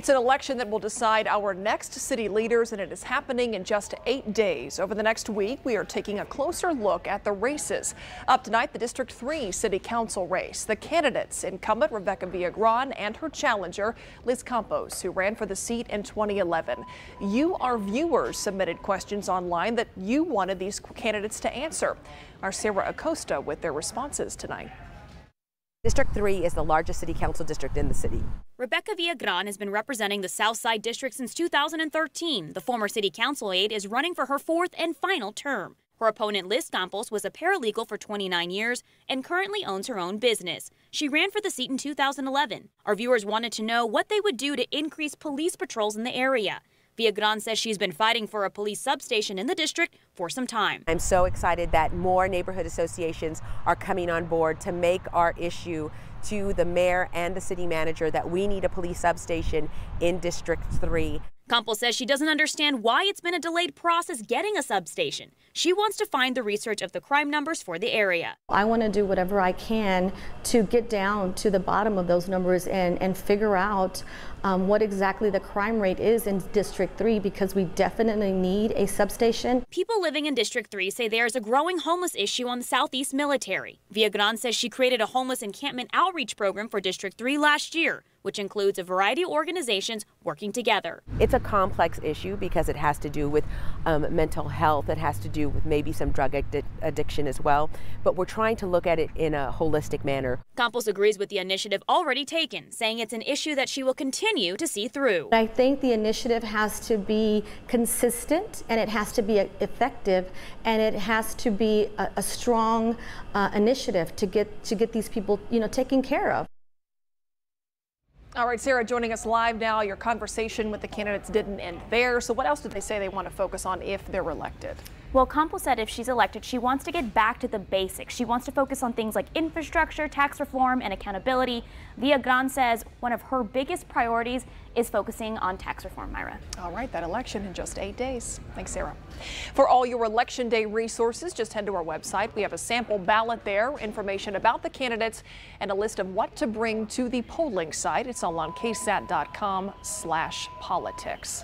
It's an election that will decide our next city leaders, and it is happening in just eight days. Over the next week, we are taking a closer look at the races. Up tonight, the District 3 City Council race. The candidates, incumbent Rebecca Viagran and her challenger, Liz Campos, who ran for the seat in 2011. You, our viewers, submitted questions online that you wanted these candidates to answer. Our Sarah Acosta with their responses tonight. District 3 is the largest city council district in the city. Rebecca Viagran has been representing the Southside District since 2013. The former city council aide is running for her fourth and final term. Her opponent, Liz Campos, was a paralegal for 29 years and currently owns her own business. She ran for the seat in 2011. Our viewers wanted to know what they would do to increase police patrols in the area. Viagran says she's been fighting for a police substation in the district for some time. I'm so excited that more neighborhood associations are coming on board to make our issue to the mayor and the city manager that we need a police substation in District 3. Campos says she doesn't understand why it's been a delayed process getting a substation. She wants to find the research of the crime numbers for the area. I want to do whatever I can to get down to the bottom of those numbers and, and figure out um, what exactly the crime rate is in District 3 because we definitely need a substation. People living in District 3 say there is a growing homeless issue on the Southeast Military. Viagran says she created a homeless encampment outreach program for District 3 last year which includes a variety of organizations working together. It's a complex issue because it has to do with um, mental health, it has to do with maybe some drug addi addiction as well, but we're trying to look at it in a holistic manner. Campos agrees with the initiative already taken, saying it's an issue that she will continue to see through. I think the initiative has to be consistent and it has to be effective and it has to be a, a strong uh, initiative to get to get these people, you know, taken care of. All right, Sarah, joining us live now. Your conversation with the candidates didn't end there. So what else did they say they want to focus on if they're elected? Well, Campos said if she's elected, she wants to get back to the basics. She wants to focus on things like infrastructure, tax reform, and accountability. Viagran says one of her biggest priorities is focusing on tax reform, Myra. All right, that election in just eight days. Thanks, Sarah. For all your election day resources, just head to our website. We have a sample ballot there, information about the candidates, and a list of what to bring to the polling site. It's all on ksat.com slash politics.